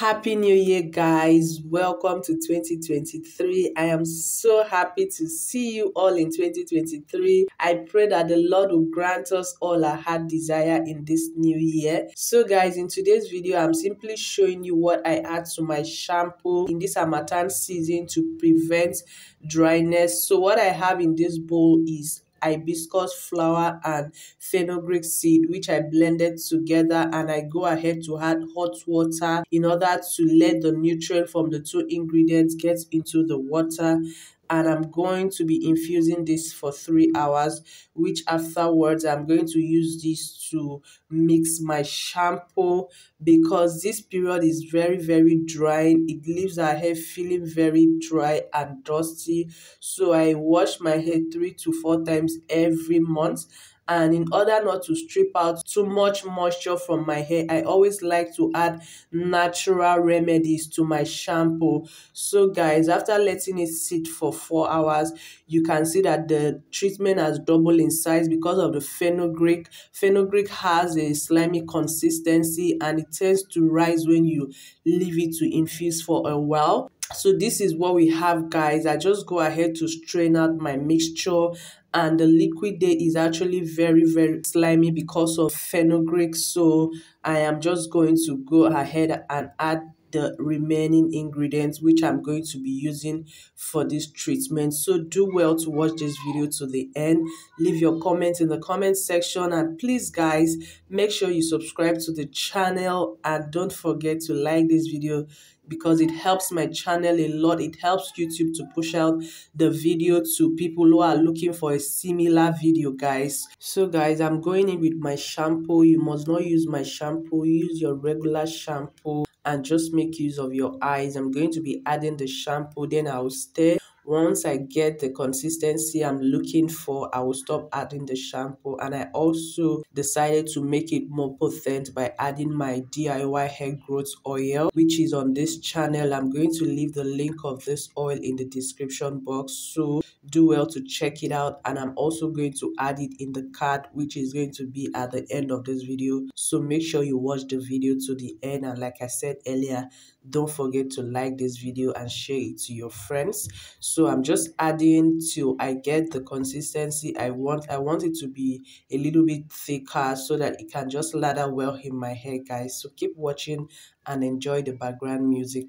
Happy New Year, guys. Welcome to 2023. I am so happy to see you all in 2023. I pray that the Lord will grant us all our heart desire in this new year. So, guys, in today's video, I'm simply showing you what I add to my shampoo in this Harmattan season to prevent dryness. So, what I have in this bowl is hibiscus flower and fenugreek seed which I blended together and I go ahead to add hot water in order to let the nutrient from the two ingredients get into the water and I'm going to be infusing this for three hours which afterwards I'm going to use this to mix my shampoo because this period is very very drying. it leaves our hair feeling very dry and dusty so I wash my hair three to four times every month and in order not to strip out too much moisture from my hair i always like to add natural remedies to my shampoo. So guys after letting it sit for four hours you can see that the treatment has doubled in size because of the fenugreek. Fenugreek has a slimy consistency and it tends to rise when you leave it to infuse for a while. So this is what we have guys. I just go ahead to strain out my mixture and the liquid there is actually very very slimy because of fenugreek. So i am just going to go ahead and add the remaining ingredients which i'm going to be using for this treatment so do well to watch this video to the end leave your comments in the comment section and please guys make sure you subscribe to the channel and don't forget to like this video because it helps my channel a lot. It helps YouTube to push out the video to people who are looking for a similar video, guys. So, guys, I'm going in with my shampoo. You must not use my shampoo. Use your regular shampoo and just make use of your eyes. I'm going to be adding the shampoo. Then I'll stir once I get the consistency I'm looking for, I will stop adding the shampoo. And I also decided to make it more potent by adding my DIY hair growth oil, which is on this channel. I'm going to leave the link of this oil in the description box. So do well to check it out. And I'm also going to add it in the card, which is going to be at the end of this video. So make sure you watch the video to the end. And like I said earlier, don't forget to like this video and share it to your friends. So i'm just adding till i get the consistency i want. I want it to be a little bit thicker so that it can just lather well in my hair guys. So keep watching and enjoy the background music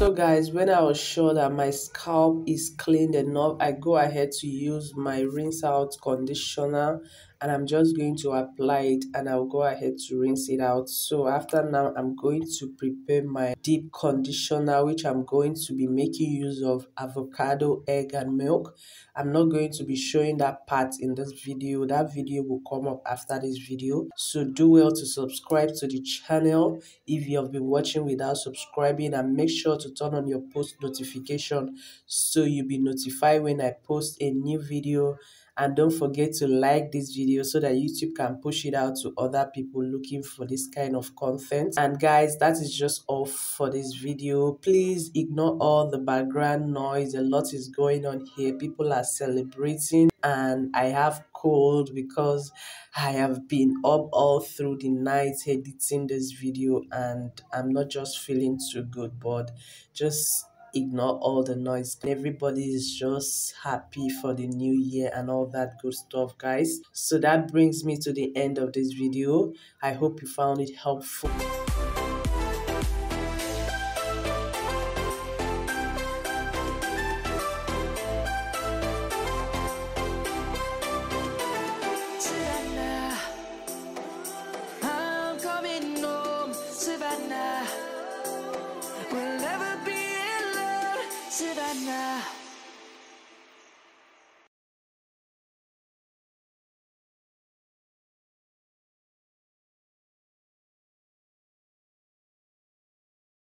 So guys, when I was sure that my scalp is cleaned enough, I go ahead to use my rinse out conditioner and I'm just going to apply it and I'll go ahead to rinse it out. So after now, I'm going to prepare my deep conditioner which I'm going to be making use of avocado, egg and milk. I'm not going to be showing that part in this video. That video will come up after this video. So do well to subscribe to the channel if you have been watching without subscribing and make sure to turn on your post notification so you'll be notified when I post a new video and don't forget to like this video so that youtube can push it out to other people looking for this kind of content. And guys that is just all for this video. Please ignore all the background noise. A lot is going on here. People are celebrating and i have cold because i have been up all through the night editing this video and i'm not just feeling too good but just ignore all the noise. Everybody is just happy for the new year and all that good stuff, guys. So that brings me to the end of this video. I hope you found it helpful. Savannah.